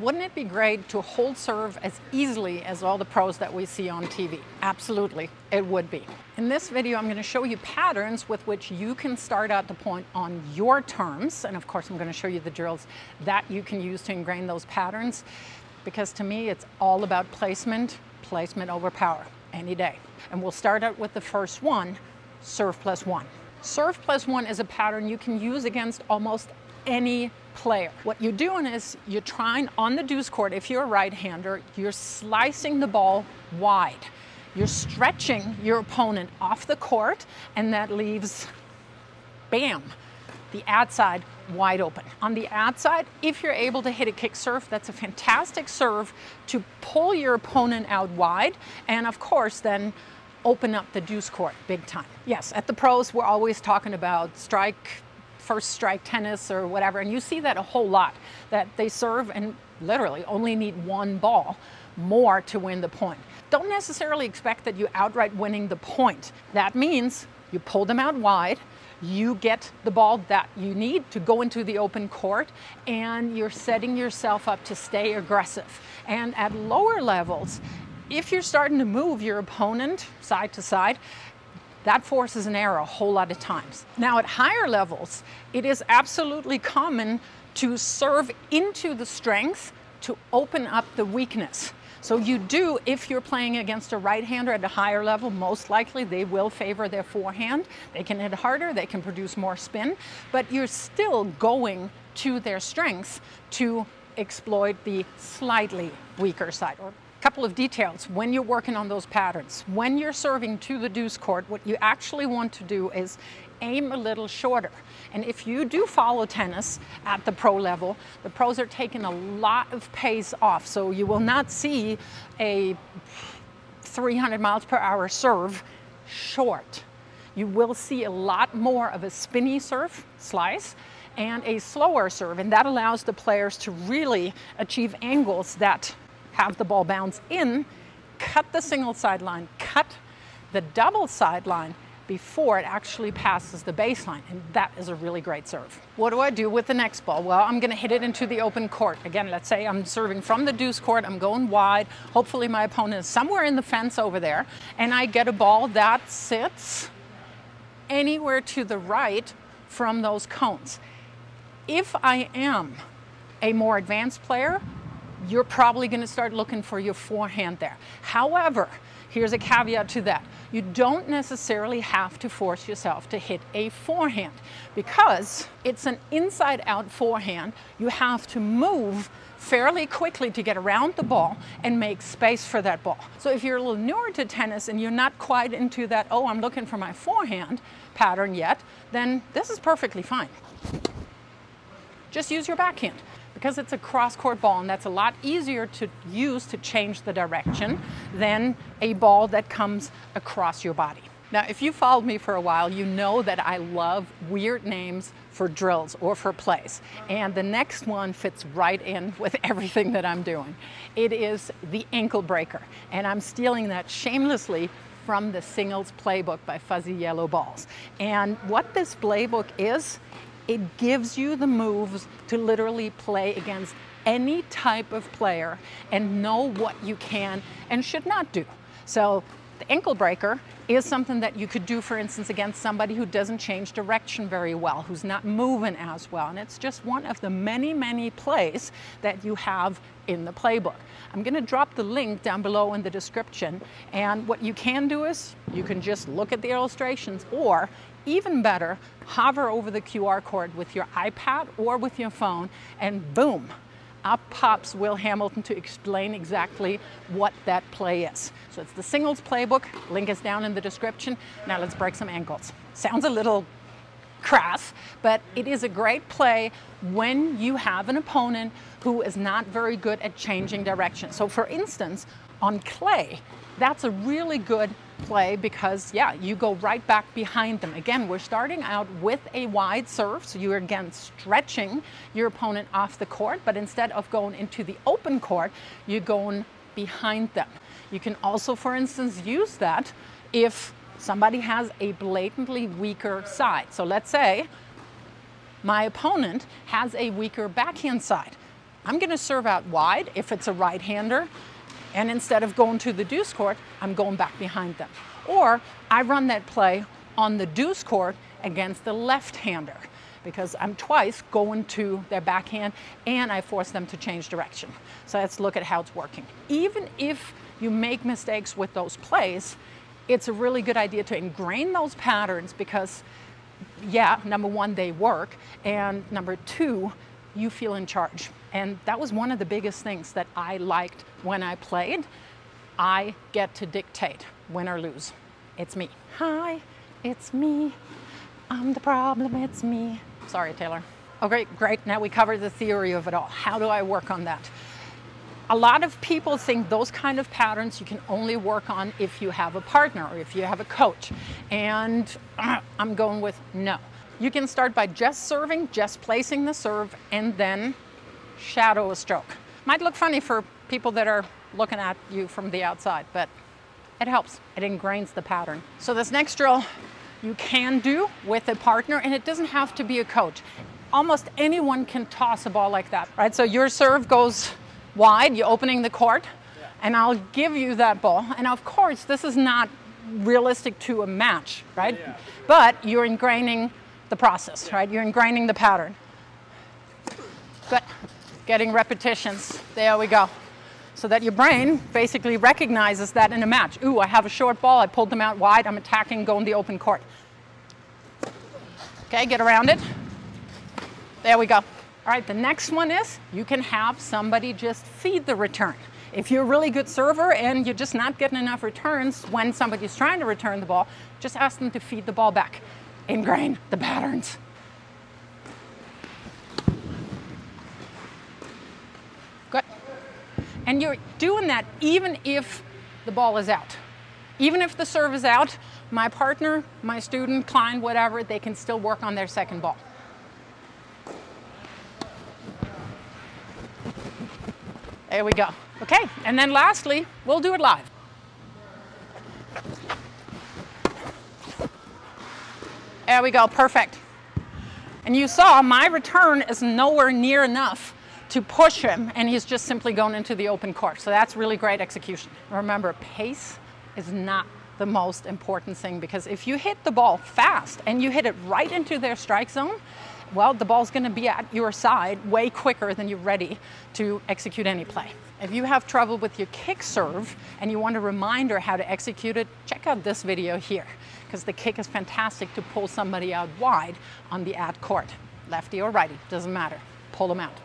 Wouldn't it be great to hold serve as easily as all the pros that we see on TV? Absolutely, it would be. In this video, I'm going to show you patterns with which you can start out the point on your terms. And of course, I'm going to show you the drills that you can use to ingrain those patterns. Because to me, it's all about placement, placement over power, any day. And we'll start out with the first one, serve plus one. Serve plus one is a pattern you can use against almost any player. What you're doing is you're trying on the deuce court, if you're a right-hander, you're slicing the ball wide. You're stretching your opponent off the court and that leaves, bam, the ad side wide open. On the ad side, if you're able to hit a kick serve, that's a fantastic serve to pull your opponent out wide and of course then open up the deuce court big time. Yes, at the pros, we're always talking about strike first strike tennis or whatever, and you see that a whole lot, that they serve and literally only need one ball more to win the point. Don't necessarily expect that you outright winning the point. That means you pull them out wide, you get the ball that you need to go into the open court, and you're setting yourself up to stay aggressive. And at lower levels, if you're starting to move your opponent side to side, that forces an error a whole lot of times. Now at higher levels, it is absolutely common to serve into the strength to open up the weakness. So you do, if you're playing against a right-hander at a higher level, most likely they will favor their forehand. They can hit harder, they can produce more spin, but you're still going to their strengths to exploit the slightly weaker side or Couple of details when you're working on those patterns. When you're serving to the deuce court, what you actually want to do is aim a little shorter. And if you do follow tennis at the pro level, the pros are taking a lot of pace off. So you will not see a 300 miles per hour serve short. You will see a lot more of a spinny serve, slice, and a slower serve. And that allows the players to really achieve angles that have the ball bounce in, cut the single sideline, cut the double sideline before it actually passes the baseline. And that is a really great serve. What do I do with the next ball? Well, I'm gonna hit it into the open court. Again, let's say I'm serving from the deuce court, I'm going wide. Hopefully my opponent is somewhere in the fence over there. And I get a ball that sits anywhere to the right from those cones. If I am a more advanced player, you're probably going to start looking for your forehand there. However, here's a caveat to that. You don't necessarily have to force yourself to hit a forehand because it's an inside out forehand. You have to move fairly quickly to get around the ball and make space for that ball. So if you're a little newer to tennis and you're not quite into that, oh, I'm looking for my forehand pattern yet, then this is perfectly fine. Just use your backhand because it's a cross-court ball and that's a lot easier to use to change the direction than a ball that comes across your body. Now, if you followed me for a while, you know that I love weird names for drills or for plays. And the next one fits right in with everything that I'm doing. It is the ankle breaker. And I'm stealing that shamelessly from the singles playbook by Fuzzy Yellow Balls. And what this playbook is, it gives you the moves to literally play against any type of player and know what you can and should not do. So the ankle breaker is something that you could do, for instance, against somebody who doesn't change direction very well, who's not moving as well. And it's just one of the many, many plays that you have in the playbook. I'm going to drop the link down below in the description. And what you can do is you can just look at the illustrations or even better, hover over the QR code with your iPad or with your phone and boom, up pops Will Hamilton to explain exactly what that play is. So it's the singles playbook, link is down in the description. Now let's break some ankles. Sounds a little crass, but it is a great play when you have an opponent who is not very good at changing direction. So for instance, on clay, that's a really good play because, yeah, you go right back behind them. Again, we're starting out with a wide serve, so you're again stretching your opponent off the court, but instead of going into the open court, you're going behind them. You can also, for instance, use that if somebody has a blatantly weaker side. So let's say my opponent has a weaker backhand side. I'm going to serve out wide if it's a right-hander, and instead of going to the deuce court, I'm going back behind them. Or I run that play on the deuce court against the left-hander because I'm twice going to their backhand and I force them to change direction. So let's look at how it's working. Even if you make mistakes with those plays, it's a really good idea to ingrain those patterns because yeah, number one, they work, and number two, you feel in charge. And that was one of the biggest things that I liked when I played. I get to dictate win or lose. It's me. Hi, it's me. I'm the problem, it's me. Sorry, Taylor. Okay, great. Now we covered the theory of it all. How do I work on that? A lot of people think those kind of patterns you can only work on if you have a partner or if you have a coach. And uh, I'm going with no. You can start by just serving, just placing the serve, and then shadow a stroke. Might look funny for people that are looking at you from the outside, but it helps. It ingrains the pattern. So this next drill you can do with a partner, and it doesn't have to be a coach. Almost anyone can toss a ball like that, right? So your serve goes wide, you're opening the court, and I'll give you that ball. And of course, this is not realistic to a match, right? Yeah. But you're ingraining the process, yeah. right? You're ingraining the pattern. Good. Getting repetitions. There we go. So that your brain basically recognizes that in a match. Ooh, I have a short ball. I pulled them out wide. I'm attacking, going the open court. Okay, get around it. There we go. All right, the next one is you can have somebody just feed the return. If you're a really good server and you're just not getting enough returns when somebody's trying to return the ball, just ask them to feed the ball back. Ingrain the patterns. And you're doing that even if the ball is out. Even if the serve is out, my partner, my student, client, whatever, they can still work on their second ball. There we go. Okay, and then lastly, we'll do it live. There we go, perfect. And you saw my return is nowhere near enough to push him, and he's just simply going into the open court. So that's really great execution. Remember, pace is not the most important thing because if you hit the ball fast and you hit it right into their strike zone, well, the ball's going to be at your side way quicker than you're ready to execute any play. If you have trouble with your kick serve and you want a reminder how to execute it, check out this video here because the kick is fantastic to pull somebody out wide on the ad court. Lefty or righty, doesn't matter. Pull them out.